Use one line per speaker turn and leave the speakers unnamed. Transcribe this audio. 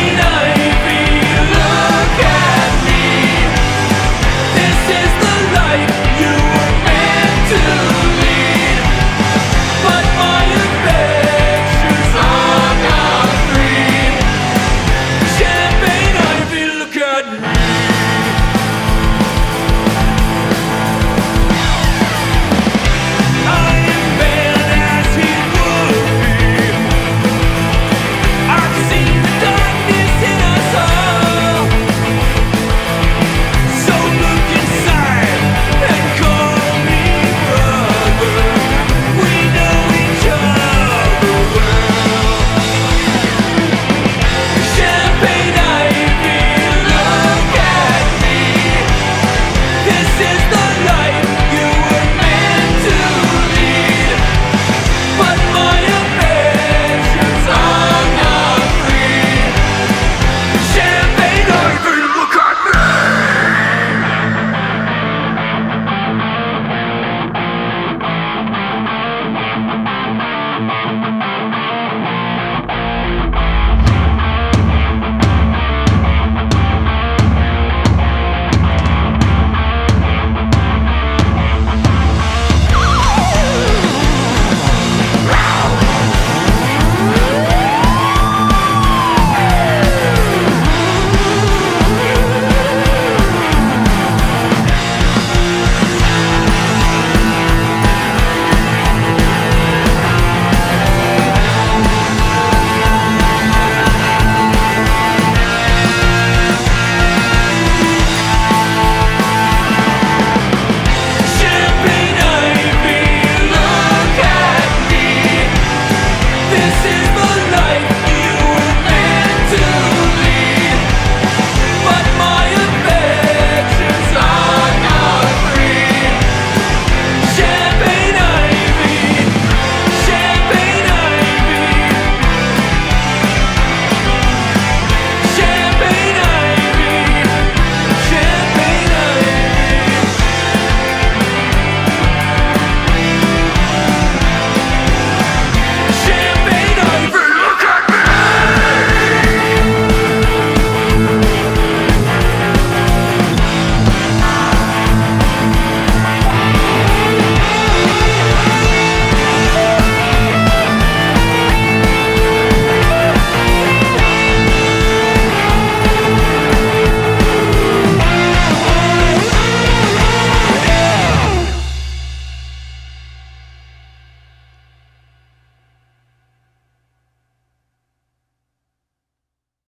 99